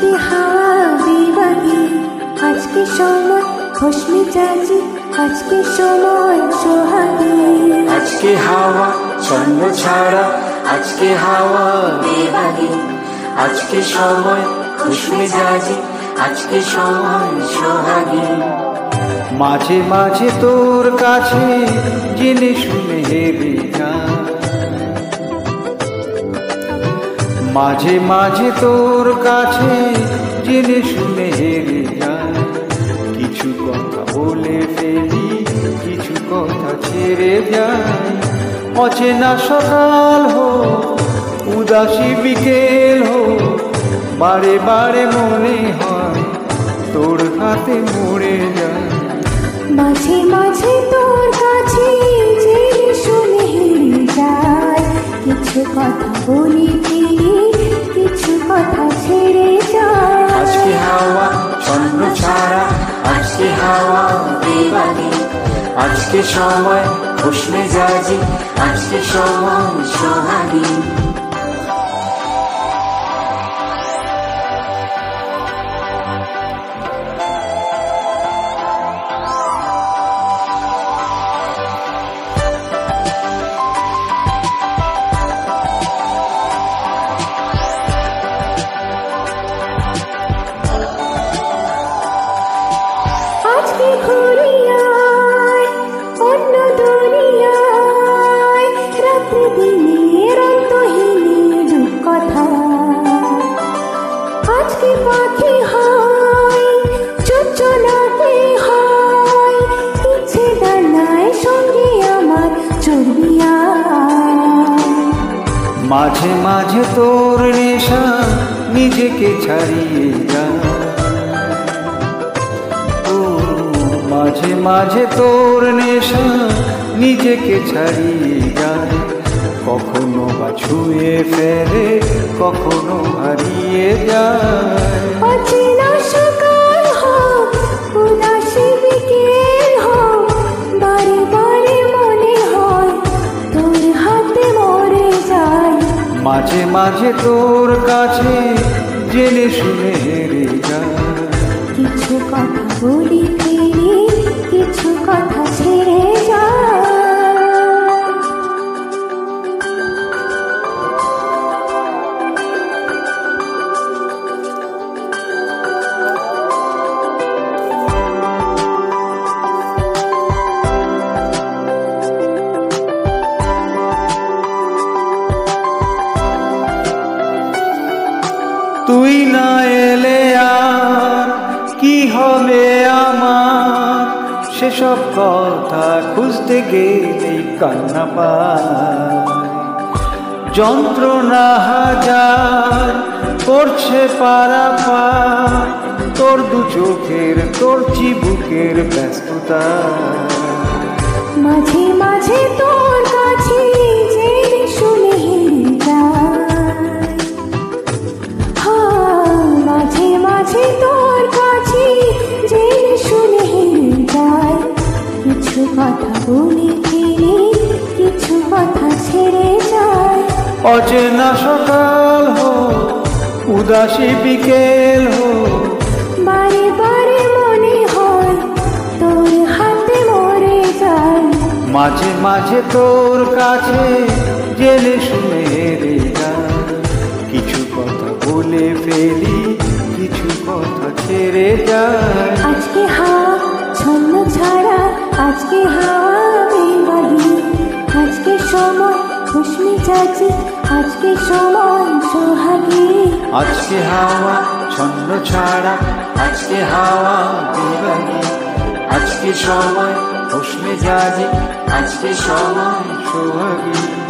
আজকে হাওয়া বিবাহী? আজকে সময় চাচি, আজকে সময় আজকে হাওয়া ছন্দ ছাড়া আজকে হাওয়া বেবাগি আজকে সময় খুশমি জাজি আজকে সময় সোহাগী। মাঝে মাঝে তোর কাছে জেনে শুনে হেরে মাঝে মাঝে তোর কাছে জেনে শুনে হেরে যা কিছু কথা বলে ফেলি, কিছু কথা ছেড়ে যায় অচেনা সকাল হো উদাসী বিকেল হো বারে বারে মনে হয় তোর হাতে মরে যায় মাঝে মাঝে তোর কাছে শুনে যায় কিছু কথা ছাড়া আজকে হাওয়া বেবাগি আজকে সময় খুশ মেজাজি আজকে সময় সোহাগী। মাঝে মাঝে তোর নেশা নিজেকে ছাড়িয়ে ও মাঝে মাঝে তোর নেশা নিজেকে ছাড়িয়ে যায়। কখনো বা ছুঁয়ে ফেরে কখনো হারিয়ে যায়। মাঝে মাঝে তোর কাছে জেনে শুনে হেরে তুই না এলে আর কি হবে আমার? সেসব কথা খুঁজতে গেলেই কান্না পায়। যন্ত্রণা হাজার করছে পারা পার তোর দু চোখের, তোর চিবুকের ব্যস্ততা। মাঝে মাঝে তোর কথা বলি ফিরি কিছু কথা ছেড়ে যায়। অচেনা সকাল হো উদাসী বিকেল হো বারে বারে মনে হয় তোর হাতে মরে যায়। মাঝে মাঝে তোর কাছে জেনে শুনে রে কিছু কথা বলে ফেলি কিছু কথা ছেড়ে যায়। আজকে হাওয়া ছন্ন ছাড়া আজকে হাওয়া বেবাগি আজকে সময় খুশমি চাচি আজকে সময় সোহাগী। আজকে হাওয়া ছন্দ ছাড়া, আজকে হাওয়া বিবাহী আজকে সময় খুশমি চাচি আজকে সময় সোহাগী।